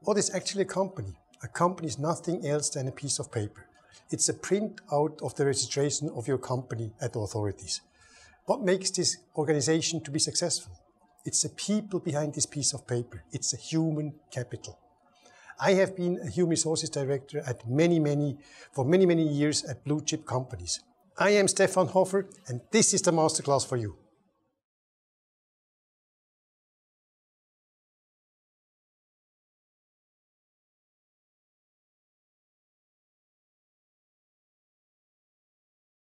What is actually a company? A company is nothing else than a piece of paper. It's a printout of the registration of your company at the authorities. What makes this organization to be successful? It's the people behind this piece of paper. It's the human capital. I have been a human resources director at many, many, for many, many years at blue chip companies. I am Stefan Hofer, and this is the masterclass for you.